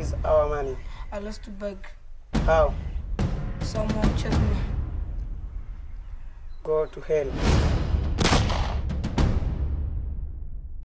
is our money? I lost the bag. How? Someone chased me. Go to hell.